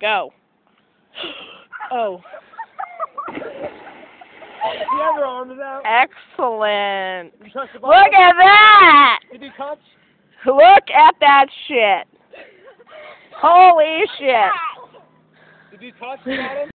Go. Oh, The other arm is out. excellent. Look at that! Did you touch? Look at that shit. Holy shit. Did you touch the bottom?